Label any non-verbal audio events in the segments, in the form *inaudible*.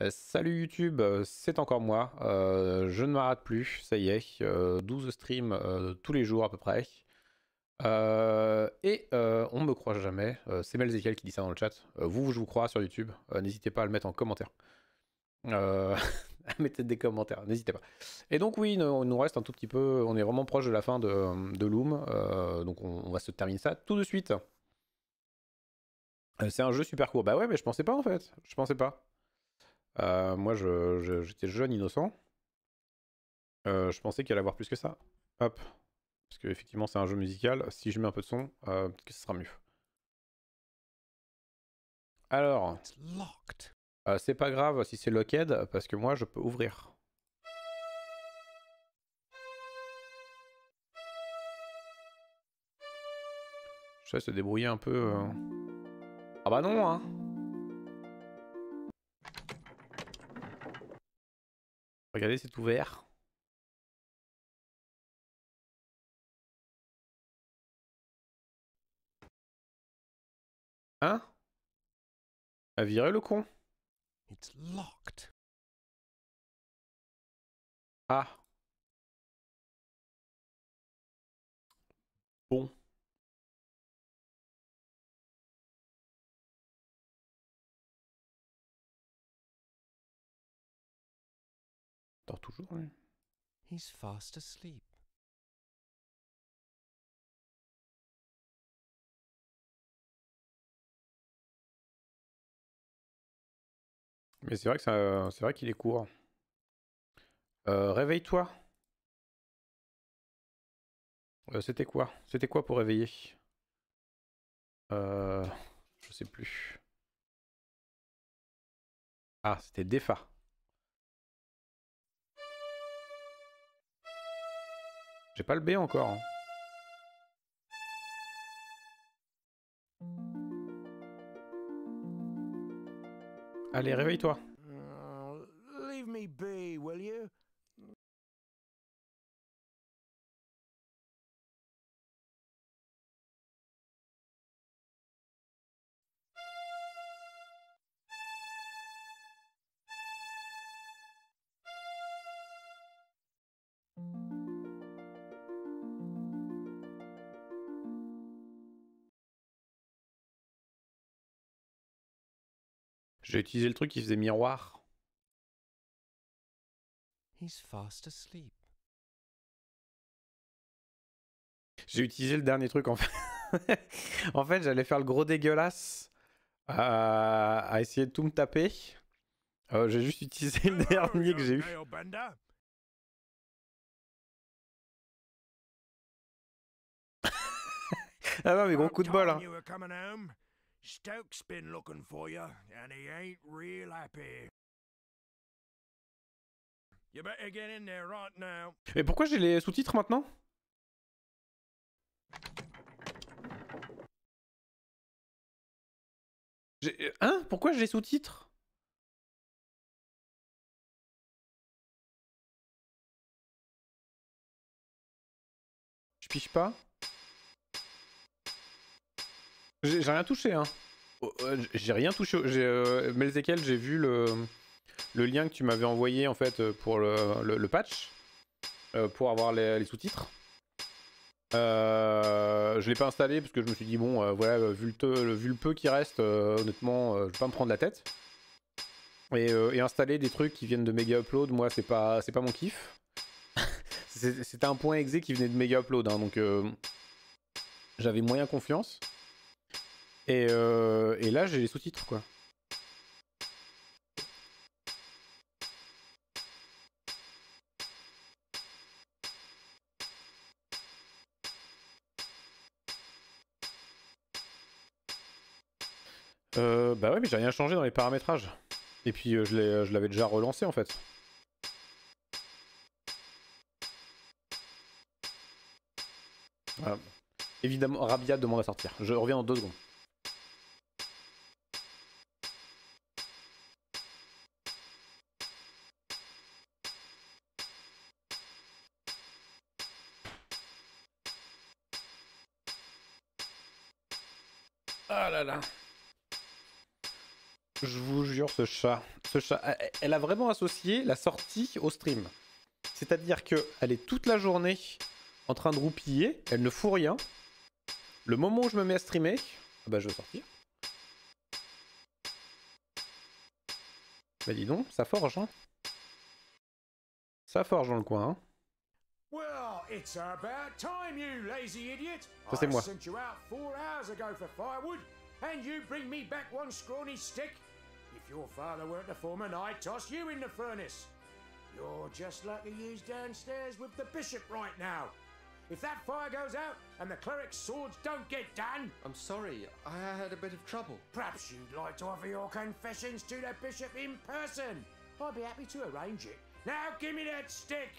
Euh, salut YouTube, euh, c'est encore moi. Euh, je ne m'arrête plus, ça y est. 12 streams tous les jours à peu près. et on me croit jamais. c'est Melzekiel qui dit ça dans le chat. vous, je vous crois sur YouTube. N'hésitez pas à le mettre en commentaire. *laughs* Mettez des commentaires, n'hésitez pas. Et donc oui, il nous reste un tout petit peu. On est vraiment proche de la fin de, de Loom. donc on, on va se terminer ça tout de suite. c'est un jeu super court. Bah ouais, mais je pensais pas en fait. Je pensais pas. Euh, moi, j'étais jeune, innocent. Euh, je pensais qu'il allait avoir plus que ça. Hop. Parce qu'effectivement, c'est un jeu musical. Si je mets un peu de son, euh, peut-être que ce sera mieux. Alors. c'est pas grave si c'est locked, parce que moi, je peux ouvrir. Je sais se débrouiller un peu. Ah bah non, hein Regardez, c'est ouvert. Hein? A viré le con. It's locked. Ah. Bon. Toujours, lui. He's fast asleep. Mais c'est vrai que c'est vrai qu'il est court. Euh, réveille-toi. Euh, c'était quoi? C'était quoi pour réveiller? Euh, Je sais plus. Ah, c'était Defa. J'ai pas le B encore. Hein. Allez, réveille-toi. Uh, leave me be, will you? J'ai utilisé le truc qui faisait miroir. J'ai utilisé le dernier truc en fait. *laughs* en fait, j'allais faire le gros dégueulasse à, essayer de tout me taper. Euh, j'ai juste utilisé le *laughs* dernier que j'ai eu. ah non, mais gros coup de bol. Hein. Stokes been looking for you, and he ain't real happy. You better get in there right now. Mais pourquoi j'ai les sous-titres maintenant? Hein? Pourquoi j'ai les sous-titres? Je piche pas? J'ai rien touché, hein. Oh, euh, j'ai rien touché. Euh, Melzekel, j'ai vu le, lien que tu m'avais envoyé en fait pour le, patch euh, pour avoir les, sous-titres. Euh, je l'ai pas installé parce que je me suis dit bon voilà vu le, peu qui reste honnêtement je vais pas me prendre la tête et, installer des trucs qui viennent de Mega Upload moi c'est pas pas mon kiff *laughs* c'était un point exe qui venait de Mega Upload hein, donc j'avais moyen confiance et, euh, et là, j'ai les sous-titres, quoi. Euh, bah ouais, mais j'ai rien changé dans les paramétrages. Et puis euh, je l'avais déjà relancé en fait. Évidemment, Rabia demande à sortir. Je reviens dans deux secondes. Ce chat, ce chat, elle a vraiment associé la sortie au stream. C'est-à-dire qu'elle est toute la journée en train de roupiller, elle ne fout rien. Le moment où je me mets à streamer, ah bah je vais sortir. Bah dis donc, ça forge, hein. Ça forge dans le coin, hein. Well, it's about time, you lazy idiot. Ça c'est moi. sent you out four hours ago for firewood, and you bring me back one scrawny stick. If your father weren't the foreman, I'd toss you in the furnace. You're just like the use downstairs with the bishop right now. If that fire goes out and the cleric's swords don't get done, I'm sorry, I had a bit of trouble. perhaps you'd like to offer your confessions to the bishop in person. I'd be happy to arrange it. Now give me that stick.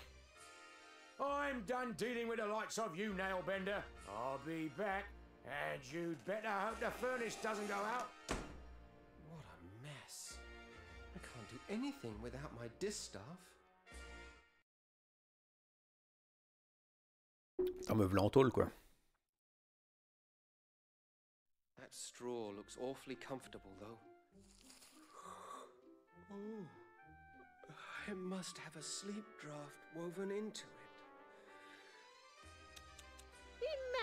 I'm done dealing with the likes of you, Nailbender. I'll be back, and you'd better hope the furnace doesn't go out. Anything without my distaff. Putain, me v'là en tôle, quoi. That straw looks awfully comfortable, though. Oh, it must have a sleep draft woven into it.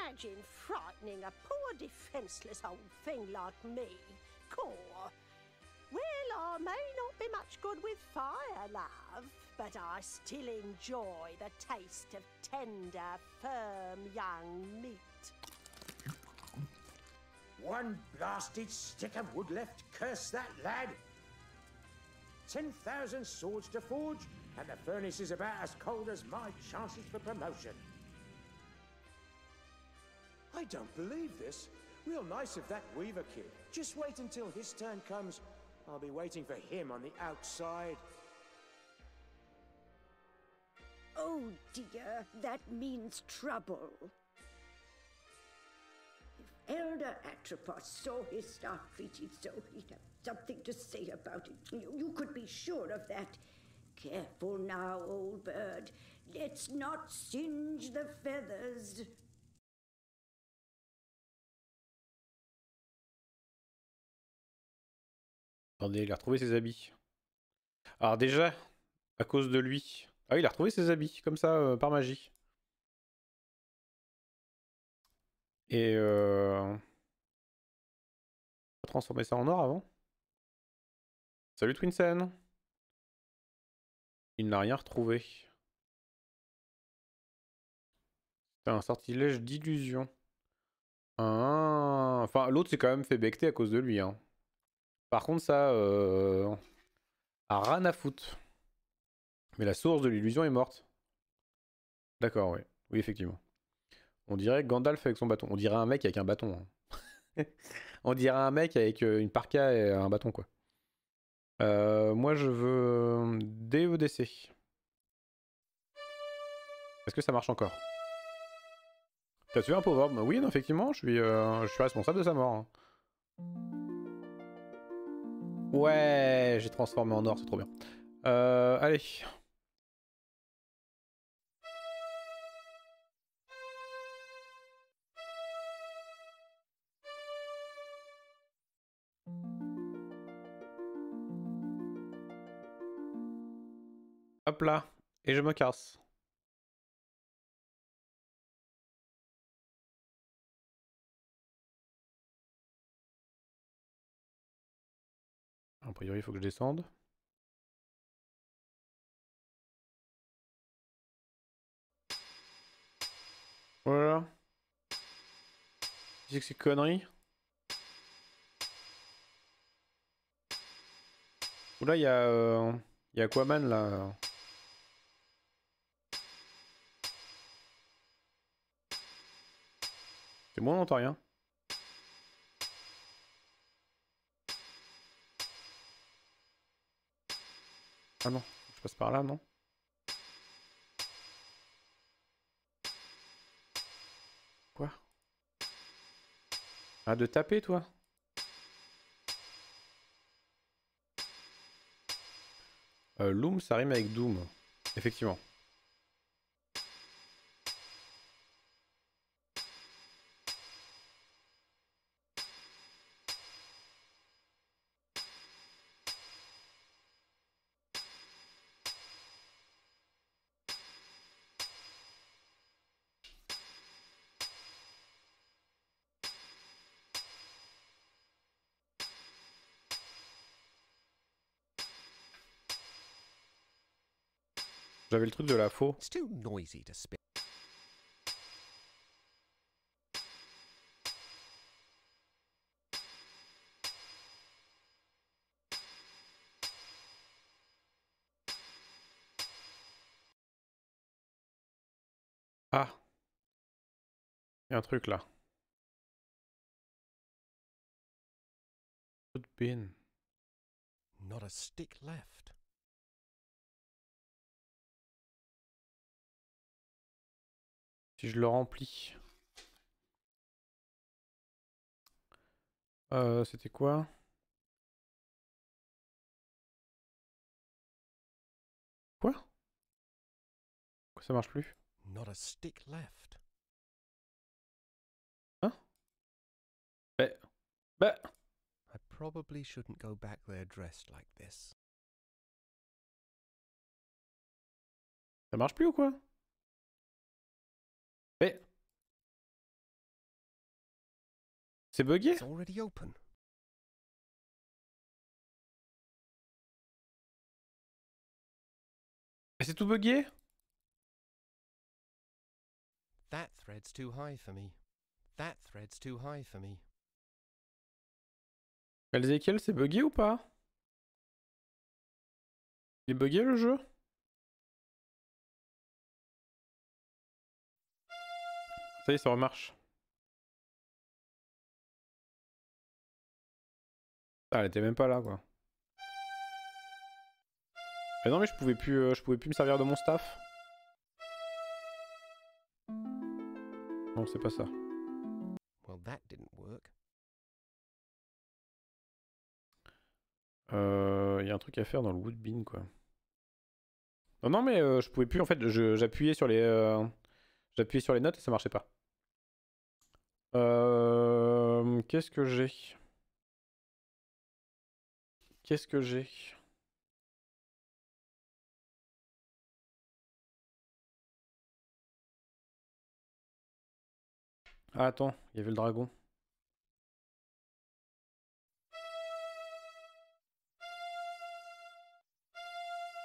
Imagine frightening a poor defenseless old thing like me, Core. Well, I may not be much good with fire, love, but I still enjoy the taste of tender, firm young meat. One blasted stick of wood left, curse that lad! Ten thousand swords to forge, and the furnace is about as cold as my chances for promotion. I don't believe this. Real nice of that Weaver kid. Just wait until his turn comes. I'll be waiting for him on the outside. Oh dear, that means trouble. If Elder Atropos saw his staff treated so, he'd have something to say about it. You, you could be sure of that. Careful now, old bird. Let's not singe the feathers. Attendez, il a retrouvé ses habits. Alors déjà, à cause de lui. Ah il a retrouvé ses habits, comme ça, euh, par magie. Et euh... Transformer ça en or avant. Salut Twinsen Il n'a rien retrouvé. C'est un sortilège d'illusion. Ah, Enfin, l'autre s'est quand même fait becter à cause de lui. Hein. Par contre, ça, euh... a rien à foutre. Mais la source de l'illusion est morte. D'accord, oui. Oui, effectivement. On dirait Gandalf avec son bâton. On dirait un mec avec un bâton. hein. *laughs* On dirait un mec avec euh, une parka et un bâton, quoi. Euh, moi, je veux DEDC. Est-ce que ça marche encore? T'as tué un pauvre Oui, non, effectivement, je suis, euh, responsable de sa mort. hein. Ouais, j'ai transformé en or, c'est trop bien. Euh, allez. Hop là, et je me casse. Priori, il faut que je descende. Voilà. Qu'est-ce que c'est que conneries Oula, il y a... euh, y a Aquaman là. C'est moi, on n'entend rien. Ah non, je passe par là, non? Quoi? Ah, de taper, toi? Euh, Loom, ça rime avec Doom. Effectivement. J'avais le truc de la faux. It's too noisy to spin. Ah Il y a un truc là. Good bin. Not a stick left. Si je le remplis. Euh, c'était quoi? Quoi? Pourquoi ça marche plus? Not a stick left. Bah I probably shouldn't go back there dressed like this. Ça marche plus ou quoi? Mais... C'est bugué It's already open. C'est tout bugué That thread's too high for me. That thread's too high for me. Ezekiel, c'est bugué ou pas? Il est bugué le jeu? Ça y est, ça remarche. Ah, elle était même pas là, quoi. Mais non, mais je pouvais plus, euh, je pouvais plus me servir de mon staff. Non, c'est pas ça. Well, that didn't work. Euh, Il y a un truc à faire dans le Woodbin, quoi. Non, non, mais euh, je pouvais plus, en fait, je- j'appuyais sur les... euh, J'appuyais sur les notes et ça marchait pas. Qu'est-ce que j'ai? Qu'est-ce que j'ai? Ah, attends, il y avait le dragon.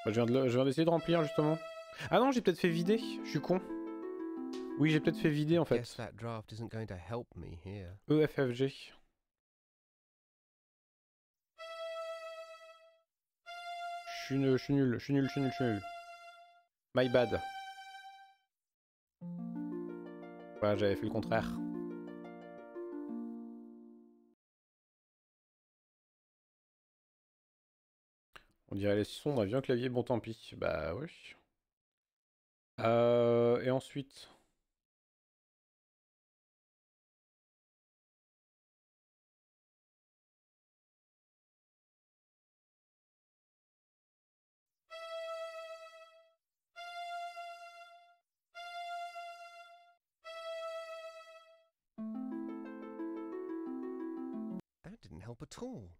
Bah, je viens d'essayer de remplir justement. Ah non, j'ai peut-être fait vider, je suis con. Oui, j'ai peut-être fait vider en fait. Guess that draft isn't going to help me here. E EFFG. Je suis nul, je suis nul, je suis nul, je suis nul, je suis nul. My bad. Ouais, j'avais fait le contraire. On dirait les sons d'un vieux clavier, bon tant pis. Bah oui. Euh, et ensuite... help at all.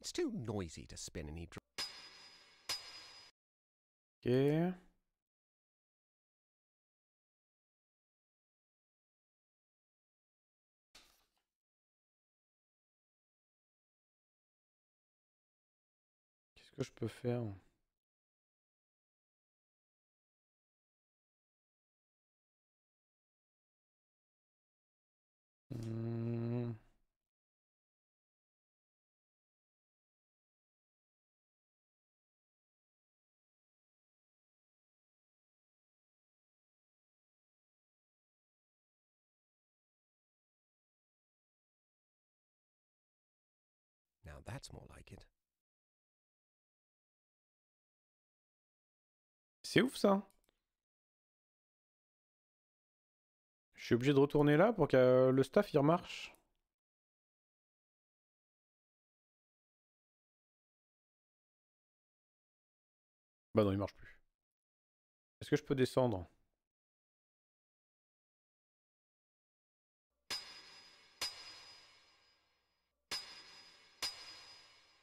It's too noisy to spin any dr- que je peux faire Hmm. Now that's more like it. C'est ouf ça. Je suis obligé de retourner là pour que le staff il remarche. Bah non, il marche plus. Est-ce que je peux descendre?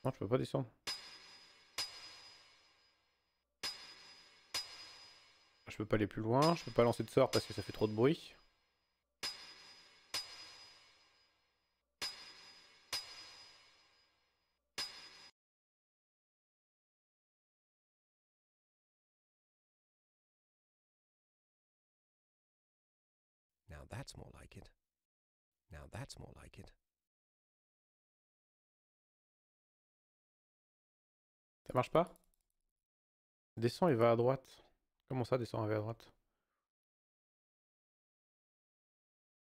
Non, je peux pas descendre. Je peux pas aller plus loin, je peux pas lancer de sort parce que ça fait trop de bruit. Now that's more like it. Now that's more like it. Ça marche pas? Descends et va à droite. Comment ça, va à droite?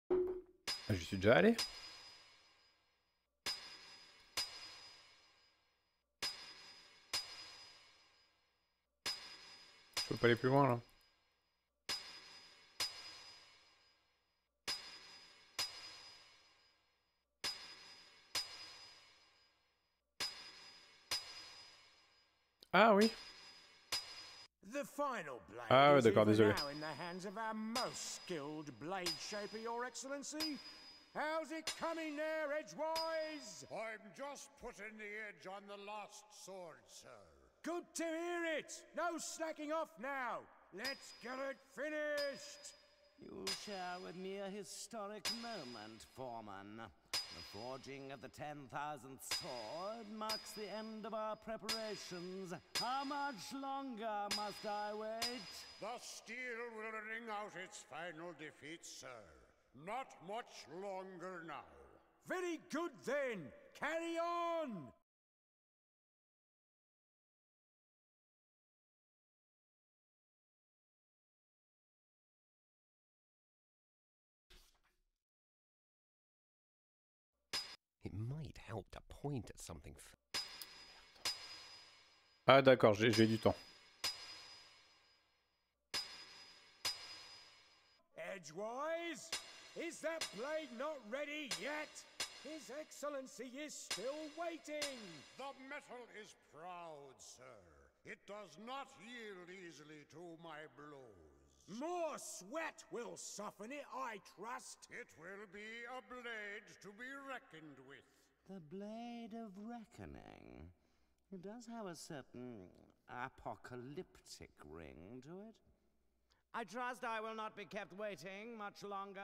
Ah, J'y suis déjà allé. Je peux pas aller plus loin. Ah oui. The final blade Ah ouais, is d'accord, even now in the hands of our most skilled blade shaper, Your Excellency. How's it coming there, Edgewise? I'm just putting the edge on the last sword, sir. Good to hear it. No slacking off now. Let's get it finished. You'll share with me a historic moment, Foreman. The forging of the 10,000th sword marks the end of our preparations. How much longer must I wait? The steel will ring out its final defeat, sir. Not much longer now. Very good then. Carry on. It might help to point at something. F- Ah d'accord, j'ai j'ai du temps. Edgewise, is that blade not ready yet? His Excellency is still waiting. The metal is proud, sir. It does not yield easily to my blows. More sweat will soften it, I trust. It will be a blade to be reckoned with. The Blade of Reckoning. It does have a certain apocalyptic ring to it. I trust I will not be kept waiting much longer.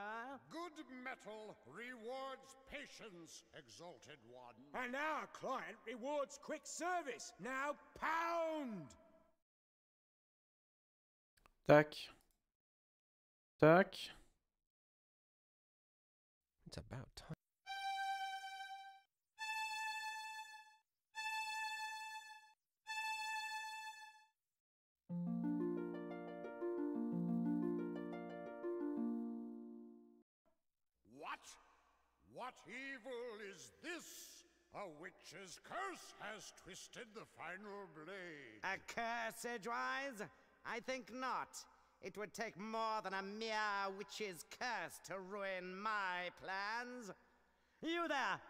Good metal rewards patience, exalted one. And our client rewards quick service. Now pound! Tac. Tac. it's about time. What? What evil is this? A witch's curse has twisted the final blade. A curse, Edgewise? I think not. It would take more than a mere witch's curse to ruin my plans. You there!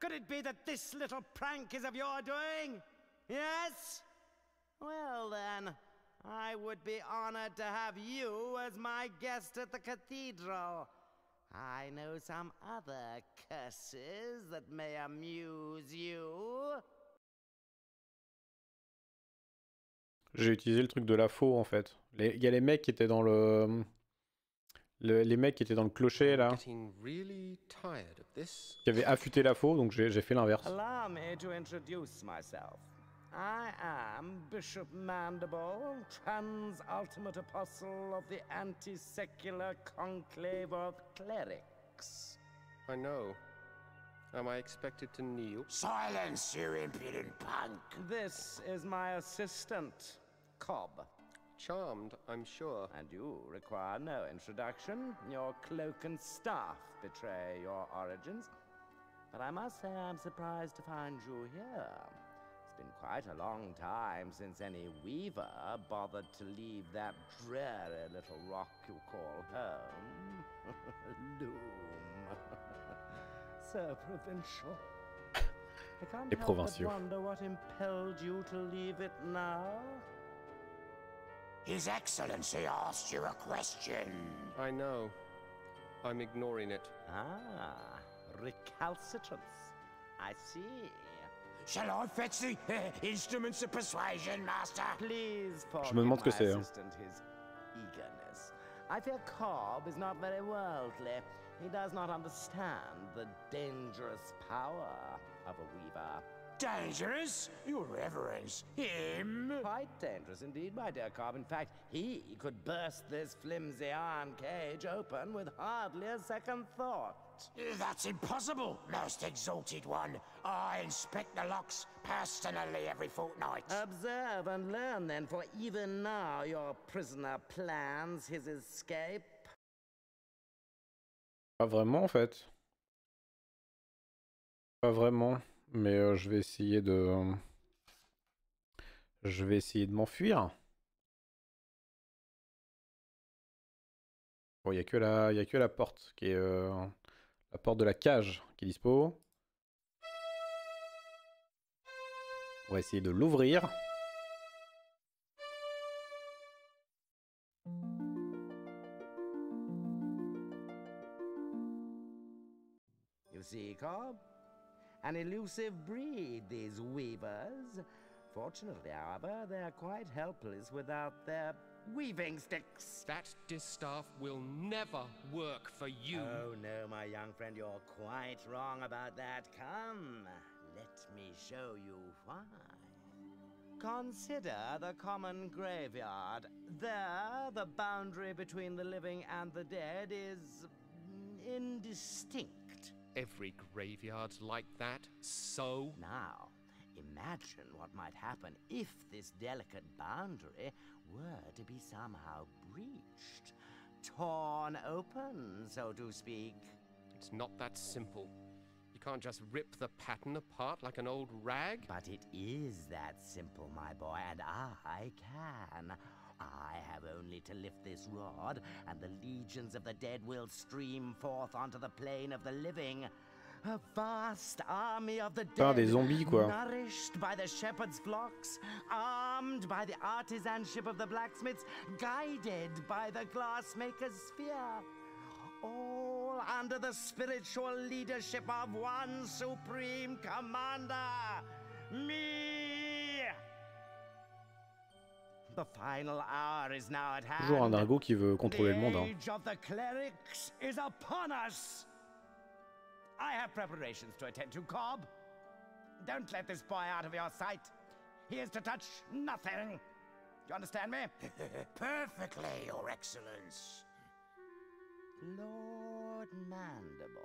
Could it be that this little prank is of your doing? Yes? Well then, I would be honored to have you as my guest at the cathedral. I know some other curses that may amuse you. J'ai utilisé le truc de la faux en fait. Il y a les mecs qui étaient dans le... le- Les mecs qui étaient dans le clocher là, Getting really tired of this. qui avaient affûté la faux, donc j'ai fait l'inverse. Allow me to introduce myself. I am Bishop Mandible, trans ultimate apostle of the anti secular conclave of clerics. I know. Am I expected to kneel? Silence, you impudent punk! This is my assistant, Cobb. Charmed, I'm sure. And you require no introduction. Your cloak and staff betray your origins. But I must say I'm surprised to find you here. It's been quite a long time since any weaver bothered to leave that dreary little rock you call home. *laughs* Loom. *laughs* so provincial. I can't Les help but wonder what impelled you to leave it now. His Excellency asked you a question. I know. I'm ignoring it. Ah, recalcitrance. I see. Shall I fetch the uh, instruments of persuasion, Master? Please forgive me demande que my c'est, hein. assistant his eagerness. I fear Cobb is not very worldly. He does not understand the dangerous power of a weaver. Dangerous? Your Reverence. Him? Quite dangerous indeed, my dear Cobb. In fact, he could burst this flimsy iron cage open with hardly a second thought. That's impossible, most exalted one. I inspect the locks personally every fortnight. Observe and learn then, for even now your prisoner plans his escape. Pas vraiment en fait. Pas vraiment. Mais euh, je vais essayer de. Je vais essayer de m'enfuir. Bon, il n'y a, que la... y a que la porte qui est. euh, La porte de la cage qui est dispo. On va essayer de l'ouvrir. You see, Cobb? An elusive breed, these weavers. Fortunately, however, they're quite helpless without their weaving sticks. That distaff will never work for you. Oh, no, my young friend, you're quite wrong about that. Come, let me show you why. Consider the common graveyard. There, the boundary between the living and the dead is mm, indistinct. Every graveyard's like that. So? Now, imagine what might happen if this delicate boundary were to be somehow breached, torn open, so to speak. It's not that simple. You can't just rip the pattern apart like an old rag. But it is that simple, my boy, and I can. I have to lift this rod, and the legions of the dead will stream forth onto the plain of the living. A vast army of the Ah, dead, des zombies, quoi. nourished by the shepherd's flocks, armed by the artisanship of the blacksmiths, guided by the glassmaker's sphere. All under the spiritual leadership of one supreme commander, me. Toujours un dingo qui veut contrôler le monde. The hein. age of the clerics is upon us. I have preparations to attend to, Cobb. Don't let this boy out of your sight. He is to touch nothing. Do you understand me? *laughs* Perfectly, Your Excellence. Lord Mandible,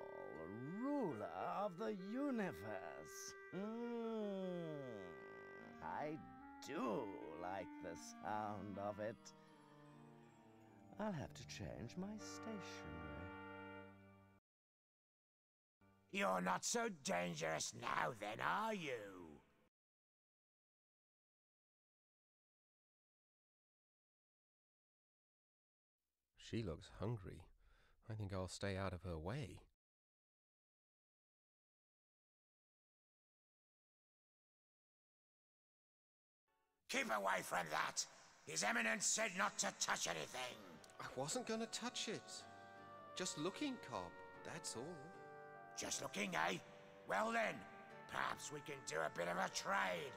ruler of the universe. Mm, I do like the sound of it. I'll have to change my stationery. You're not so dangerous now, then, are you? She looks hungry. I think I'll stay out of her way. Keep away from that. His Eminence said not to touch anything. I wasn't gonna touch it. Just looking, Cobb. That's all. Just looking, eh? Well then, perhaps we can do a bit of a trade.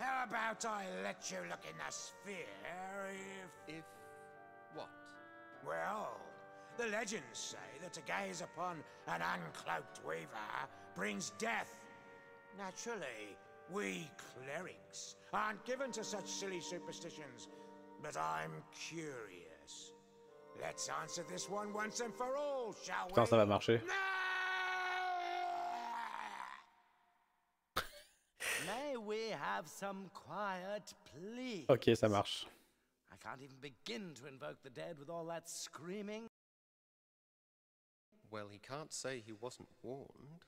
How about I let you look in the sphere if... If. what? Well, the legends say that to gaze upon an uncloaked weaver brings death. Naturally, we clerics aren't given to such silly superstitions, but I'm curious. Let's answer this one once and for all, shall Putain, we? ça va marcher. *laughs* May we have some quiet, please? Ok, ça marche. I can't even begin to invoke the dead with all that screaming. Well, he can't say he wasn't warned.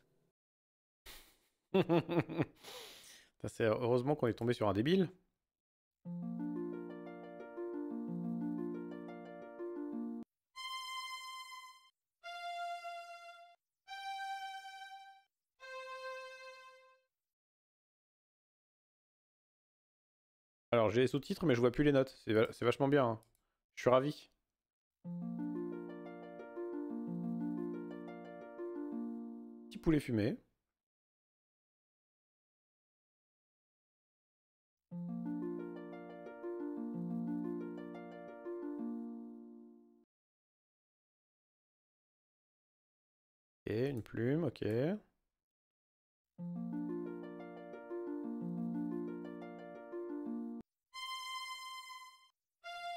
*laughs* C'est heureusement qu'on est tombé sur un débile. Alors j'ai les sous-titres mais je vois plus les notes. C'est vachement bien. hein. Je suis ravi. Petit poulet fumé. Une plume, ok.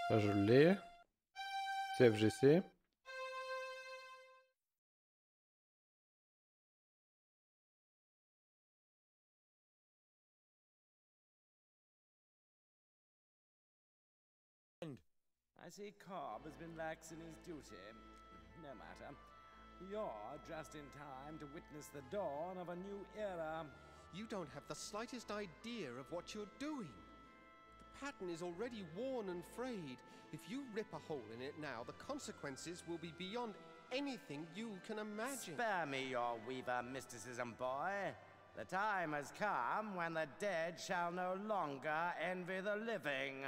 Ça, je l'ai. CFGC. I see Cobb has been lax in his duty. No matter. You're just in time to witness the dawn of a new era. You don't have the slightest idea of what you're doing. The pattern is already worn and frayed. If you rip a hole in it now, the consequences will be beyond anything you can imagine. Spare me your weaver mysticism, boy. The time has come when the dead shall no longer envy the living.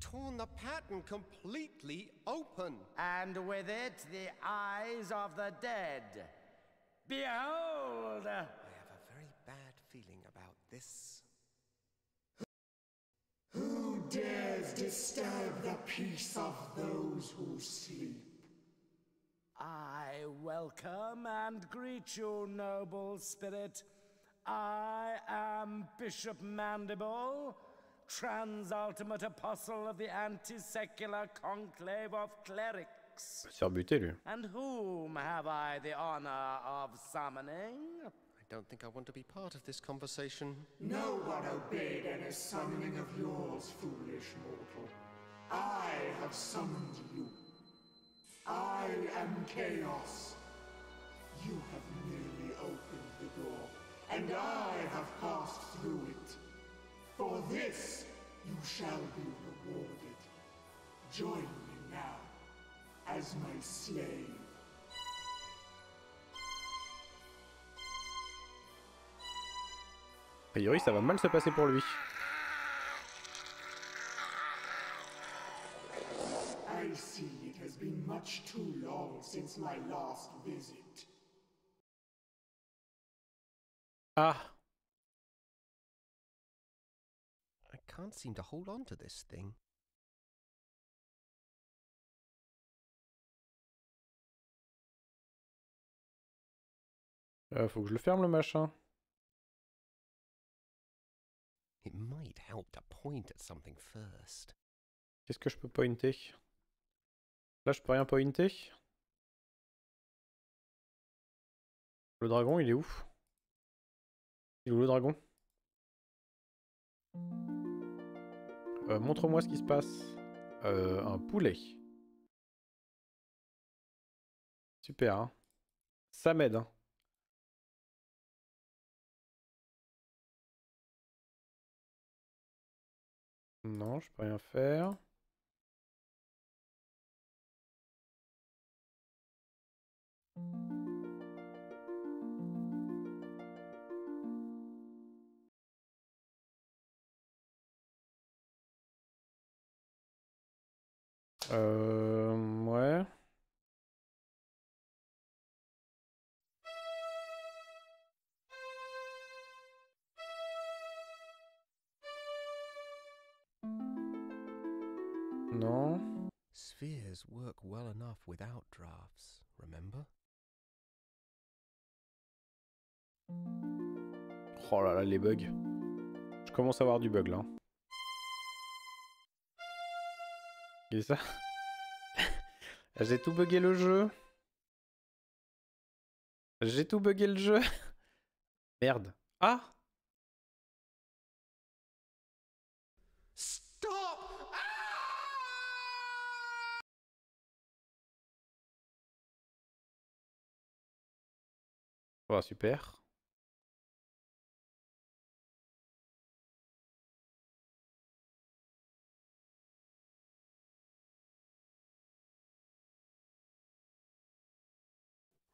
Torn the pattern completely open. and with it the eyes of the dead. Behold! I have a very bad feeling about this. Who dares disturb the peace of those who sleep? I welcome and greet you, noble spirit. I am Bishop Mandible, transultimate apostle of the anti secular conclave of clerics. Se faire buter, lui. And whom have I the honor of summoning? I don't think I want to be part of this conversation. No one obeyed any summoning of yours, foolish mortal. I have summoned you. I am Chaos. You have merely opened the door, and I have passed through it. For this you shall be rewarded. Join me now as my slave. A priori, ça va mal se passer pour lui. I see it has been much too long since my last visit. Ah can't seem to hold on to this thing. Euh, Faut que je le ferme, le machin. It might help to point at something first. Qu'est-ce que je peux pointer? Là, je peux rien pointer. Le dragon, il est où? Il est où le dragon? Euh, Montre-moi ce qui se passe. Euh, un poulet. Super, hein. Ça m'aide, hein. Non, je peux rien faire. Euh, ouais. Non. Spheres work well enough without drafts, remember? Oh là là, les bugs. Je commence à avoir du bug là. Et ça? J'ai tout bugué le jeu. J'ai tout bugué le jeu. Merde. Ah Stop! Oh, super.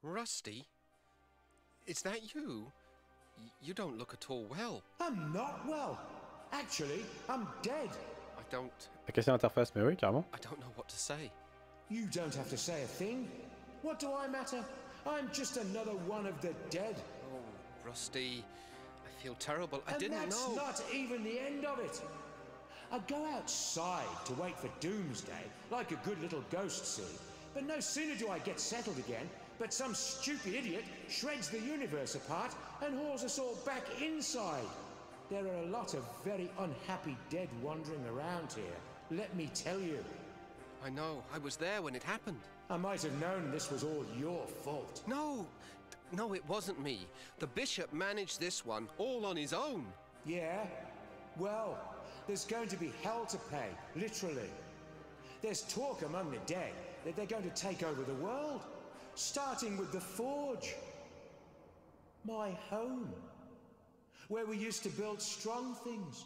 Rusty? Is that you? Y- you don't look at all well. I'm not well. Actually, I'm dead. I don't. T'as cassé l'interface, mais oui, carrément. I don't know what to say. You don't have to say a thing. What do I matter? I'm just another one of the dead. Oh, Rusty, I feel terrible. I and didn't that's know. not even the end of it. I go outside to wait for doomsday, like a good little ghost see. But no sooner do I get settled again, but some stupid idiot shreds the universe apart and hauls us all back inside. There are a lot of very unhappy dead wandering around here, let me tell you. I know. I was there when it happened. I might have known this was all your fault. No, no, it wasn't me. The bishop managed this one all on his own. Yeah? Well, there's going to be hell to pay, literally. There's talk among the dead that they're going to take over the world, starting with the Forge. My home. Where we used to build strong things,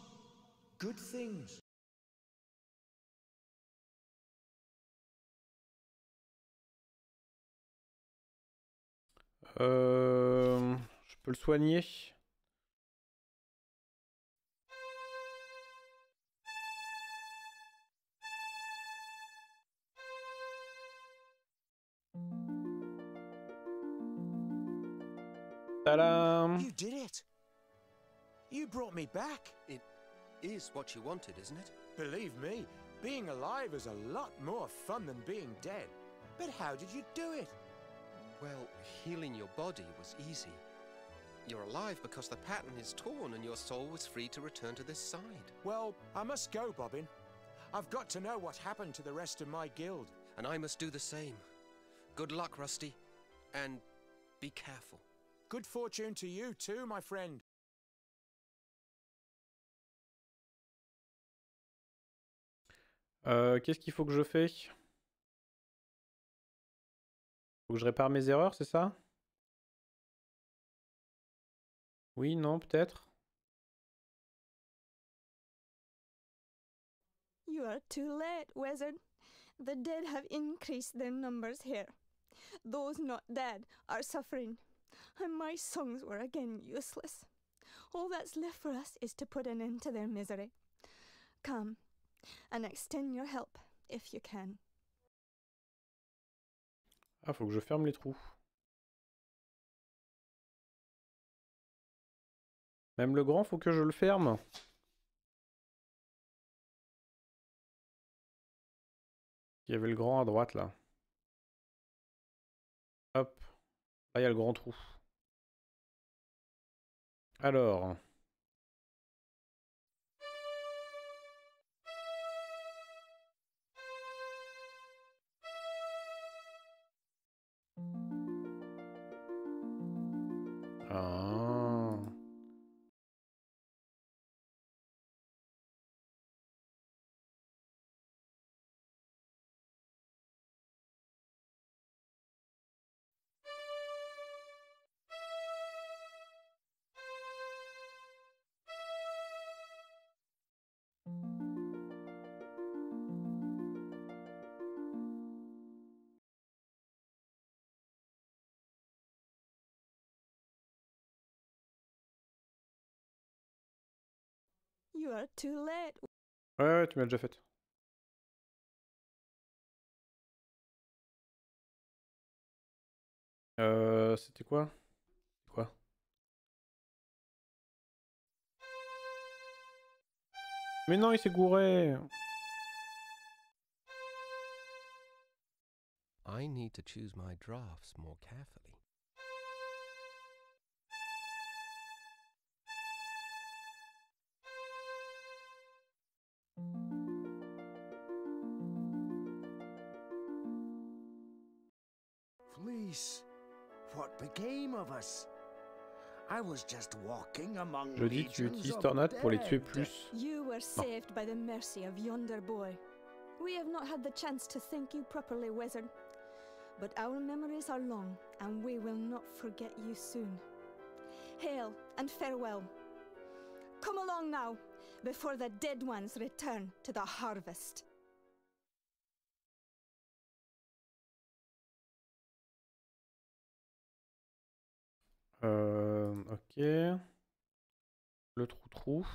good things. Euh, je peux le soigner. Tadam You did it! You brought me back! It is what you wanted, isn't it? Believe me, being alive is a lot more fun than being dead. But how did you do it? Well, healing your body was easy. You're alive because the pattern is torn and your soul was free to return to this side. Well, I must go, Bobbin. I've got to know what happened to the rest of my guild. And I must do the same. Good luck, Rusty. And be careful. Good fortune to you too, my friend. Euh, Qu'est-ce qu'il faut que je fais? Faut que je répare mes erreurs, c'est ça? Oui, non, peut-être You are too late, wizard. The dead have increased their numbers here. Those not dead are suffering, and my songs were again useless. All that's left for us is to put an end to their misery. Come, and extend your help if you can. Ah, faut que je ferme les trous. Même le grand, faut que je le ferme. Il y avait le grand à droite là. Hop. Là, il y a le grand trou. Alors. Ah. Too late. Ouais, ouais, tu m'as déjà fait. Euh, c'était quoi? Quoi? Mais non, il s'est gouré I need to choose my drafts more carefully. Fleece, what became of us? I was just walking among Je dis, tu utilises of Tornade pour les tuer dead. plus. You were saved by the mercy of yonder boy. We have not had the chance to thank you properly, wizard. But our memories are long, and we will not forget you soon. Hail and farewell. Come along now, before the dead ones return to the harvest. Euh, ok. Le trou-trou.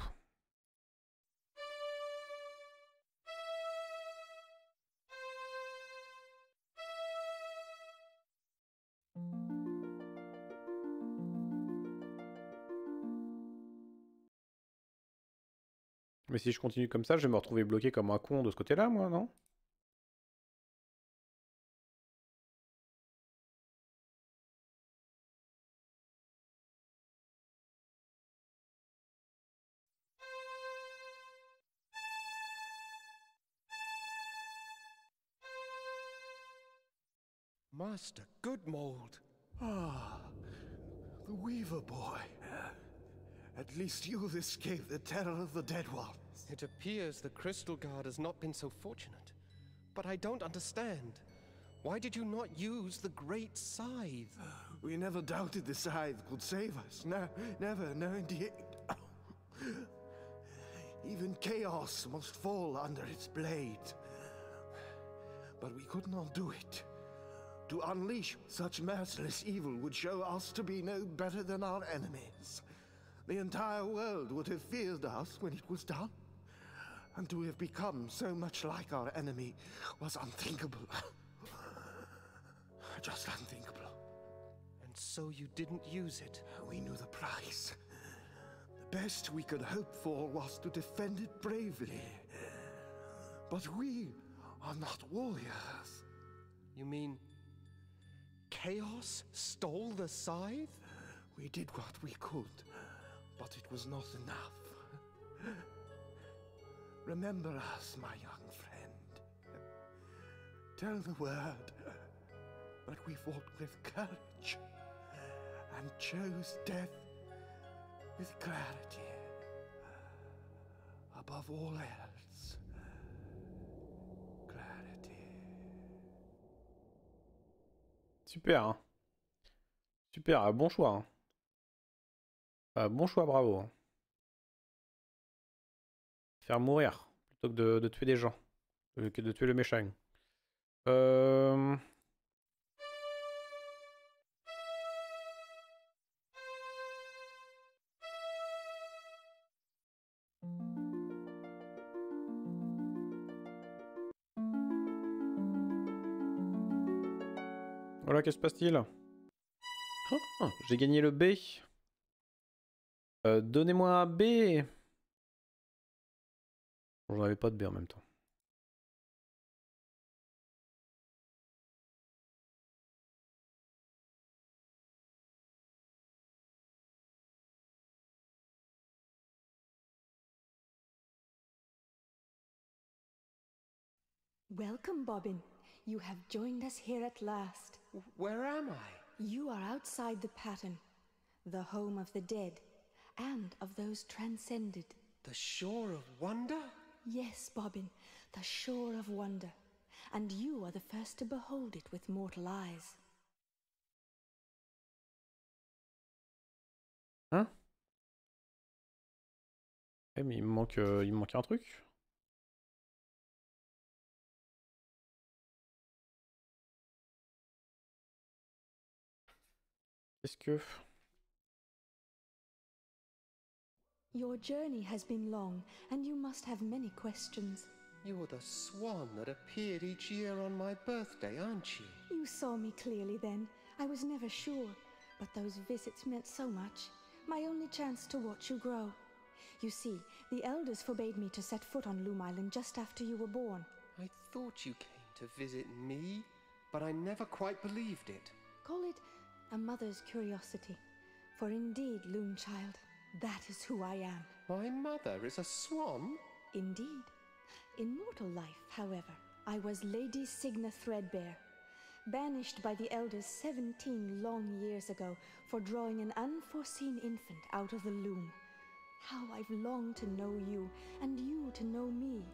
Mais si je continue comme ça, je vais me retrouver bloqué comme un con de ce côté-là, moi, non? Master Goodmold. Ah, the Weaver boy. At least you've escaped the terror of the Dead Ones. It appears the Crystal Guard has not been so fortunate. But I don't understand. Why did you not use the Great Scythe? We never doubted the scythe could save us. No, never, no indeed. *coughs* Even chaos must fall under its blade. But we could not do it. To unleash such merciless evil would show us to be no better than our enemies. The entire world would have feared us when it was done. And to have become so much like our enemy was unthinkable. *laughs* Just unthinkable. And so you didn't use it? We knew the price. The best we could hope for was to defend it bravely. But we are not warriors. You mean Chaos stole the scythe? We did what we could, but it was not enough. Remember us, my young friend. Tell the word that we fought with courage and chose death with clarity. Above all else, Super. Hein. Super, ah, bon choix. hein. Ah, bon choix, bravo. hein. Faire mourir plutôt que de, tuer des gens. que de tuer le méchant. Euh... Voilà, que se passe-t-il? Oh, J'ai gagné le B. Euh, Donnez-moi un B. J'en avais pas de B en même temps. Welcome, Bobbin. You have joined us here at last. Where am I? You are outside the pattern, the home of the dead, and of those transcended. The shore of wonder? Yes, Bobbin, the shore of wonder. And you are the first to behold it with mortal eyes. Hein Eh mais il me manque, euh, il me manque un truc. Qu'est-ce que... Your journey has been long, and you must have many questions. You're the swan that appeared each year on my birthday, aren't you? You saw me clearly then. I was never sure, but those visits meant so much. My only chance to watch you grow. You see, the elders forbade me to set foot on Loom Island just after you were born. I thought you came to visit me, but I never quite believed it. Call it a mother's curiosity. For indeed, Loom Child, that is who I am. My mother is a swan? Indeed. In mortal life, however, I was Lady Signa Threadbare, banished by the elders 17 long years ago for drawing an unforeseen infant out of the loom. How I've longed to know you, and you to know me,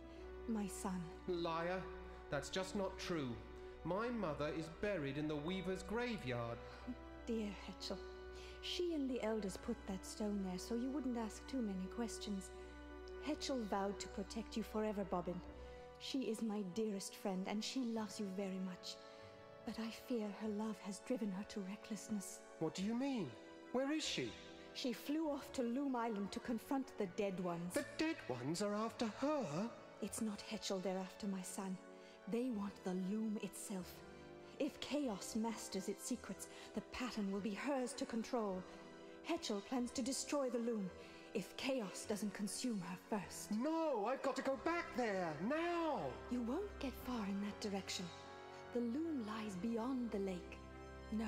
my son. Liar. That's just not true. My mother is buried in the weaver's graveyard. Dear Hetchel, she and the elders put that stone there so you wouldn't ask too many questions. Hetchel vowed to protect you forever, Bobbin. She is my dearest friend, and she loves you very much. But I fear her love has driven her to recklessness. What do you mean? Where is she? She flew off to Loom Island to confront the dead ones. The dead ones are after her? It's not Hetchel they're after, my son. They want the loom itself. If Chaos masters its secrets, the pattern will be hers to control. Hetchel plans to destroy the loom. if chaos doesn't consume her first. No, I've got to go back there, now! You won't get far in that direction. The loom lies beyond the lake. No,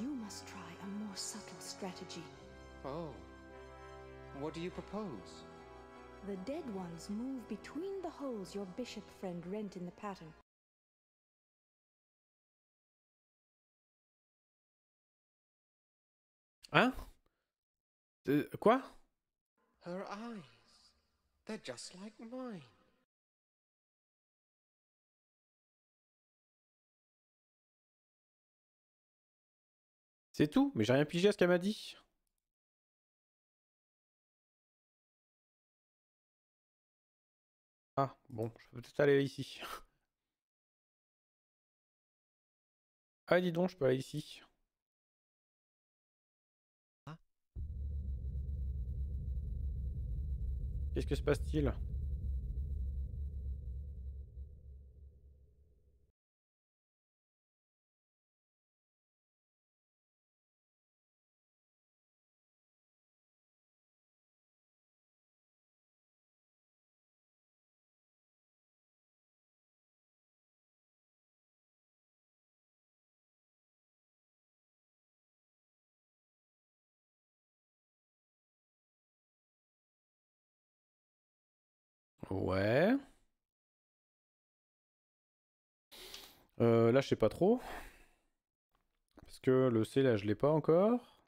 you must try a more subtle strategy. Oh. What do you propose? The dead ones move between the holes your bishop friend rent in the pattern. Hein? Euh, Quoi? Her eyes. They're just like mine. C'est tout Mais j'ai rien pigé à ce qu'elle m'a dit. Ah, bon, je peux peut-être aller ici. *laughs* Ah, dis donc, je peux aller ici. Qu'est-ce que se passe-t-il? Ouais. Euh, là, je sais pas trop. Parce que le C, là, je l'ai pas encore.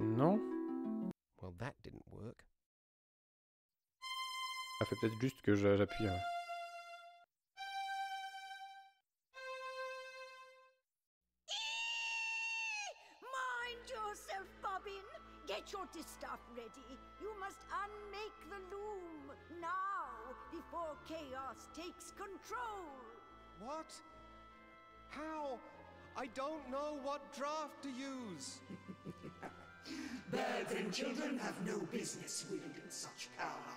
Non. Well, that didn't work. Ça fait peut-être juste que j'a- j'appuie. hein. I don't know what draft to use. *laughs* Birds and children have no business wielding such power.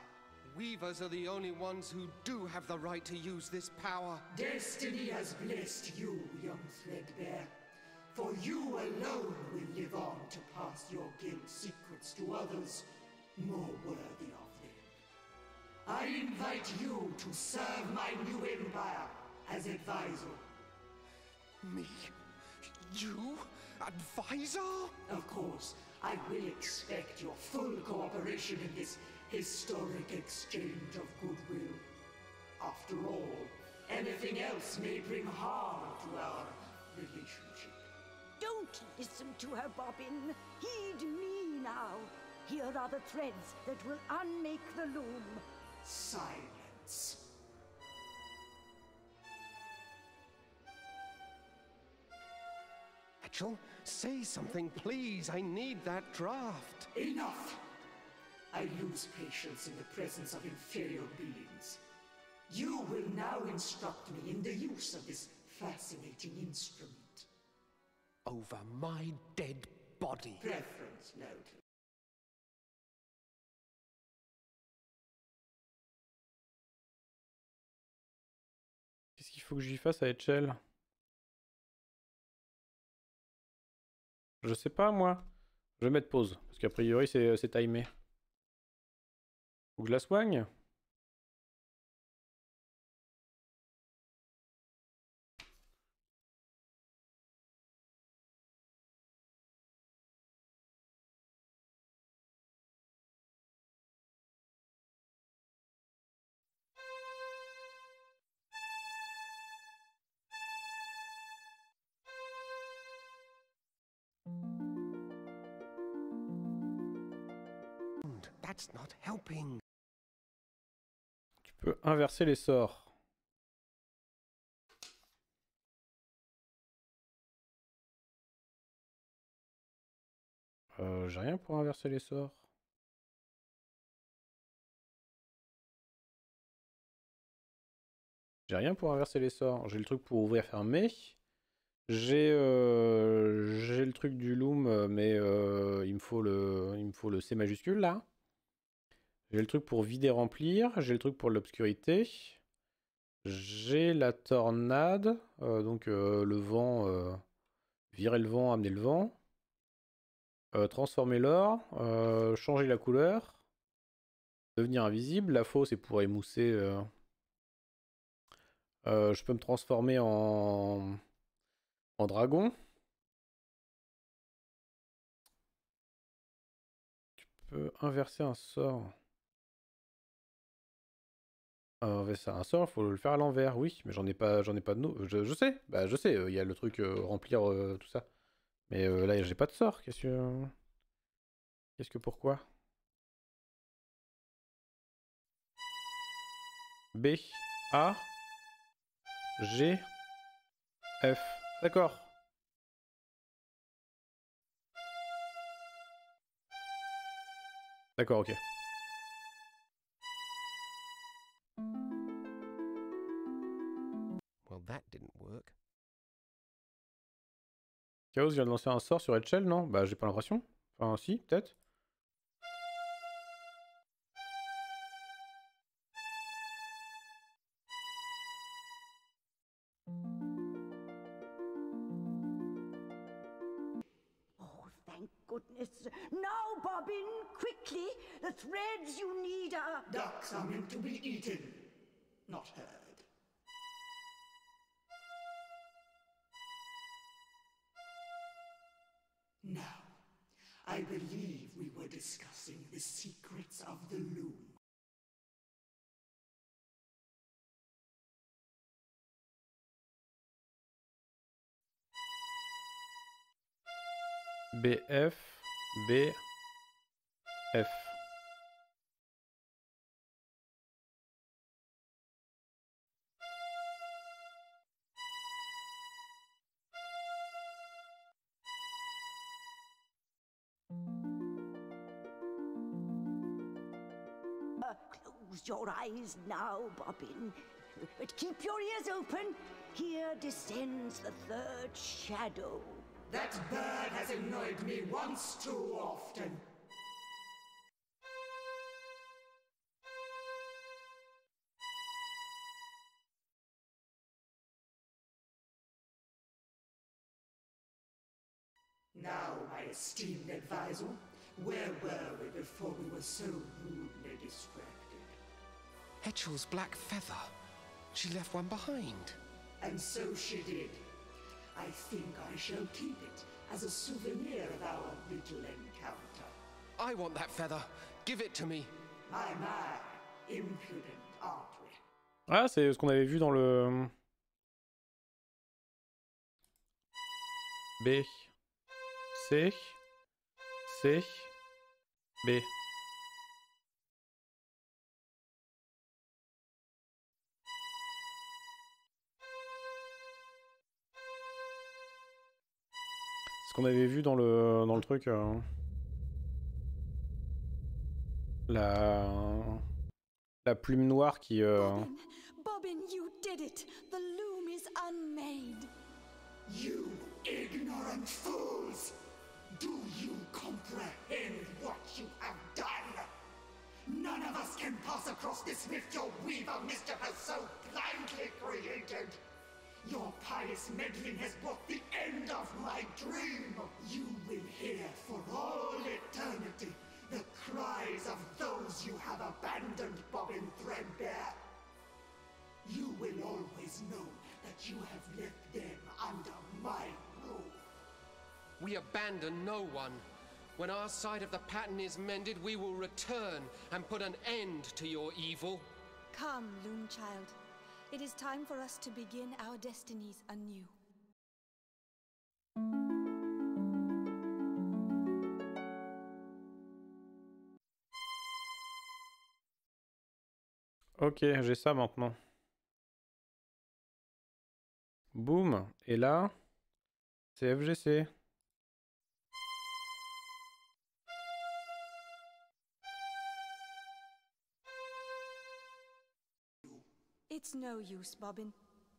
Weavers are the only ones who do have the right to use this power. Destiny has blessed you, young Threadbare. For you alone will live on to pass your guild secrets to others more worthy of them. I invite you to serve my new empire as advisor. Me? You? Advisor? Of course, I will expect your full cooperation in this historic exchange of goodwill. After all, anything else may bring harm to our relationship. Don't listen to her, Bobbin. Heed me now. Here are the threads that will unmake the loom. Silence. Mitchell, say something, please. I need that draft. Enough! I lose patience in the presence of inferior beings. You will now instruct me in the use of this fascinating instrument. Over my dead body. Preference noted. Qu'est-ce qu'il faut que j'y fasse à Etchel Je sais pas, moi. Je vais mettre pause. Parce qu'a priori, c'est c'est timé. Faut que je la soigne That's not helping. Tu peux inverser les sorts. Euh, J'ai rien pour inverser les sorts. J'ai rien pour inverser les sorts. J'ai le truc pour ouvrir fermer. J'ai euh, le truc du loom, mais euh, il me faut le il me faut le C majuscule là. J'ai le truc pour vider remplir, j'ai le truc pour l'obscurité. J'ai la tornade, euh, donc euh, le vent, euh, virer le vent, amener le vent. Transformer l'or, changer la couleur, devenir invisible. La faux, c'est pour émousser. je peux me transformer en, en dragon. Tu peux inverser un sort. Inverser un sort, faut le faire à l'envers, oui, mais j'en ai pas, j'en ai pas de no- Je, sais, bah je sais, il y a le truc euh, remplir euh, tout ça. Mais euh, là, j'ai pas de sort. Qu'est-ce que. Qu'est-ce que pourquoi? B, A, G, F. D'accord. D'accord, ok. Chaos vient de lancer un sort sur Edgel, non? Bah, j'ai pas l'impression. Enfin, si, peut-être. B, F, B, F. Close your eyes now, Bobbin. But keep your ears open. Here descends the third shadow. That bird has annoyed me once too often. Now, my esteemed advisor, where were we before we were so rudely distracted? Hetchel's black feather. She left one behind. And so she did. I think I shall keep it as a souvenir of our little encounter. I want that feather. Give it to me. My, my, impudent, aren't we? Ah, c'est ce qu'on avait vu dans le. B. C. C. B. qu'on avait vu dans le dans le truc. euh, La la plume noire qui. euh, Bobbin, Bobbin, you did it. The loom is unmade. You ignorant fools! Do you comprehend what you have done? None of us can pass across this rift your weaver mischief has so blindly created. Your pious meddling has brought the end of my dream. You will hear for all eternity the cries of those you have abandoned, Bobbin Threadbare. You will always know that you have left them under my rule. We abandon no one. When our side of the pattern is mended, we will return and put an end to your evil. Come, Loom Child. It is time for us to begin our destinies anew. Ok, j'ai ça maintenant. Boum. Et là, c'est FGC. No use, Bobbin.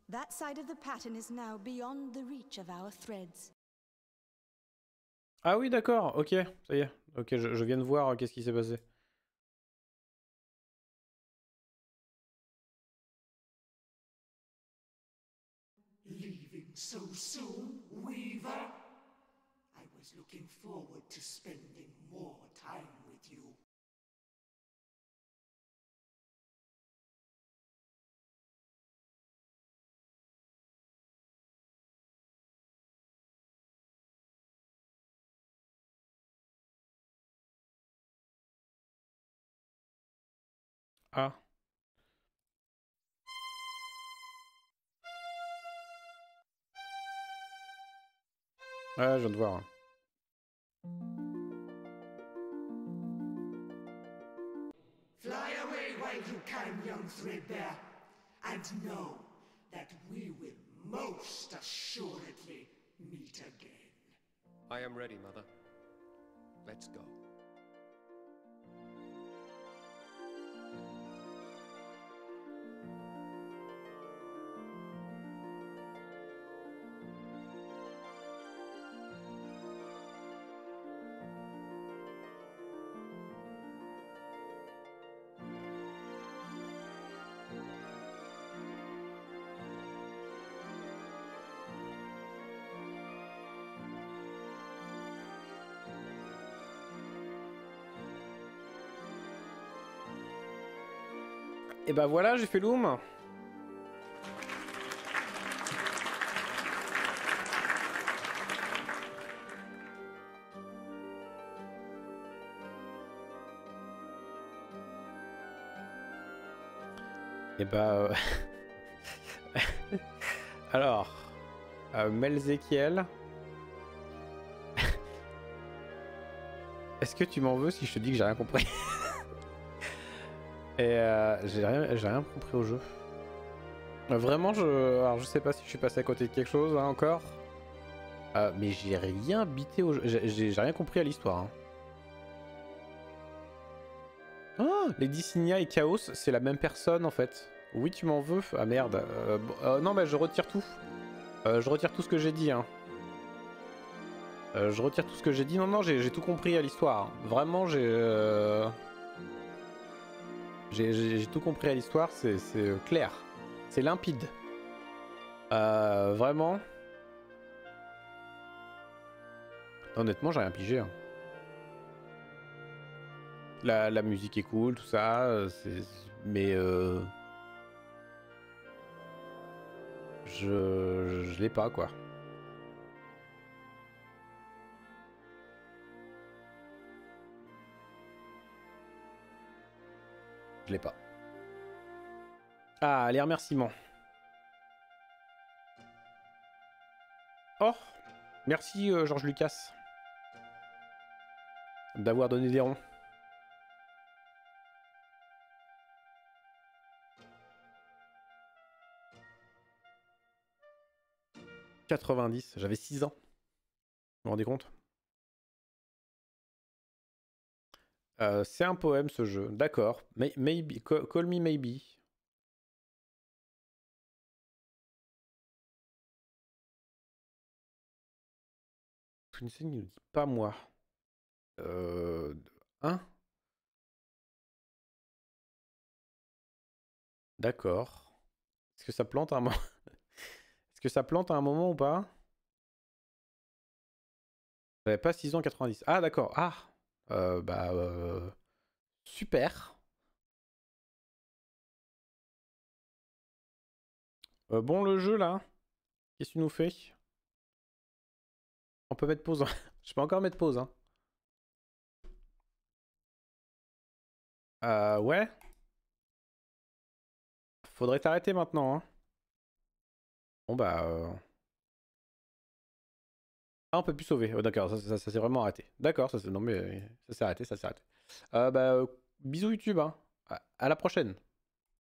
That side of the pattern is now beyond the reach of our threads. Ah oui, d'accord, ok, ça y est. Ok, je, je viens de voir euh, qu'est-ce qui s'est passé. Leaving so soon, Weaver? I was looking forward to spending more time Ah. Ouais, je viens de voir. Fly away while you can, young Threadbare, and know that we will most assuredly meet again. I am ready, Mother. Let's go. Et bah voilà, j'ai fait Loom. Et bah... *laughs* Alors... Euh. *laughs* Est-ce que tu m'en veux si je te dis que j'ai rien compris? *laughs* Et euh, j'ai rien, rien compris au jeu. Euh, Vraiment, je, alors je sais pas si je suis passé à côté de quelque chose hein, encore. Euh, mais j'ai rien bité au jeu. J'ai- rien compris à l'histoire. hein. Ah, Lady Signia et Chaos, c'est la même personne en fait. Oui, tu m'en veux Ah merde. Non, mais je retire tout. Je retire tout ce que j'ai dit. Hein. Je retire tout ce que j'ai dit. Non, non, j'ai tout compris à l'histoire. Vraiment, j'ai. J'ai tout compris à l'histoire, c'est euh, clair. C'est limpide. Euh, vraiment. Honnêtement, j'ai rien pigé. hein. La, musique est cool, tout ça, euh, mais euh, je l'ai pas quoi. Pas. Ah, les remerciements. Oh, merci euh, Georges Lucas d'avoir donné des ronds. « 90, j'avais 6 ans. Vous vous rendez compte? Euh, C'est un poème ce jeu, d'accord. May- Maybe, ca- call me maybe. Twinsen ne dit pas moi. Hein D'accord. Est-ce que ça plante un moment *laughs* Est-ce que ça plante à un moment ou pas? J'avais pas 6 ans 90. Ah d'accord. Ah Bah euh, super. Euh, bon le jeu là. Qu'est-ce que tu nous fais? On peut mettre pause. hein. *laughs* Je peux encore mettre pause. Hein. Euh, ouais. Faudrait t'arrêter maintenant. Hein. Bon bah. euh, Ah, on peut plus sauver. D'accord, ça, ça- s'est vraiment arrêté. D'accord, ça, c'est- non mais ça s'est arrêté, ça s'est arrêté. Euh, bah, euh, bisous YouTube. Hein. À la prochaine.